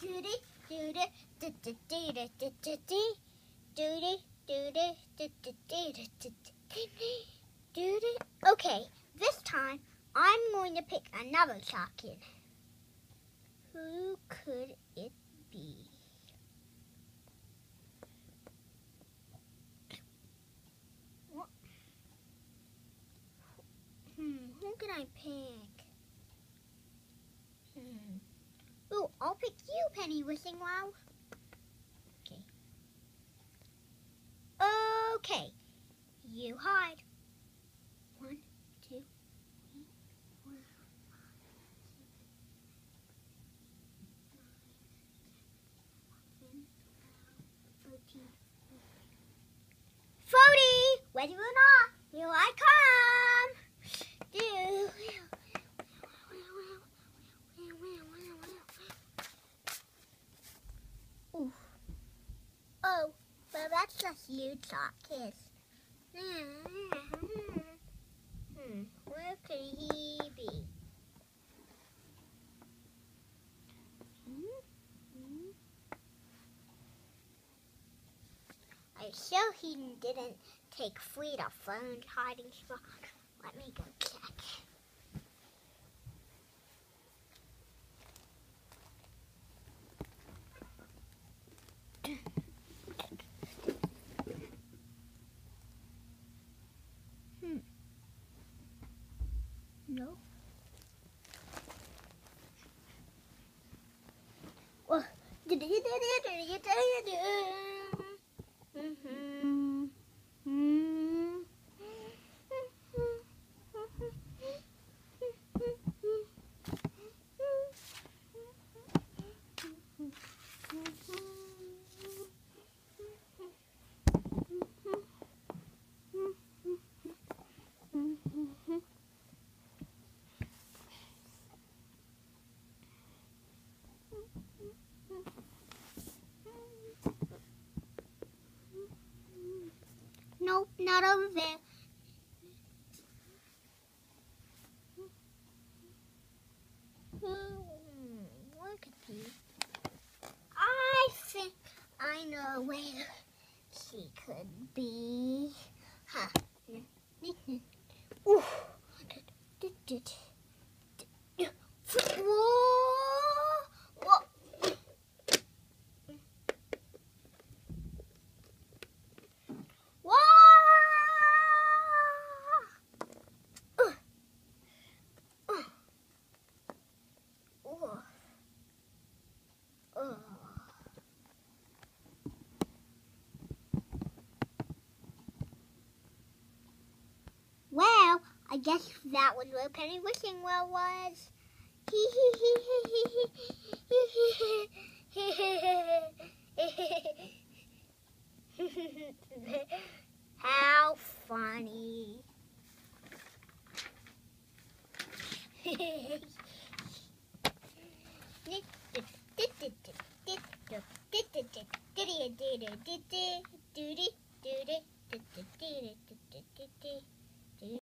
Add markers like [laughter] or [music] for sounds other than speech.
Doody, doody, doody, doody, doody, doody, doody, doody, doody, doody, doody. Okay, this time I'm going to pick another stocking. Who could it be? What? Hmm, who can I pick? Penny Wishing Well. Okay. Okay. You hide. One, two, three, four, five, six, seven, eight, nine, ten, eleven, thirteen. Forty! Ready or not, here I come! Do. Ooh. Oh, that's just you talking. Hmm, where could he be? I'm sure he didn't take Frida phone hiding spot. Let me go check. No. Well, not over there. Hmm? I think I know where she could be. [laughs] Ooh. I guess that was where Penny Wishing Well was. [laughs] How funny. [laughs]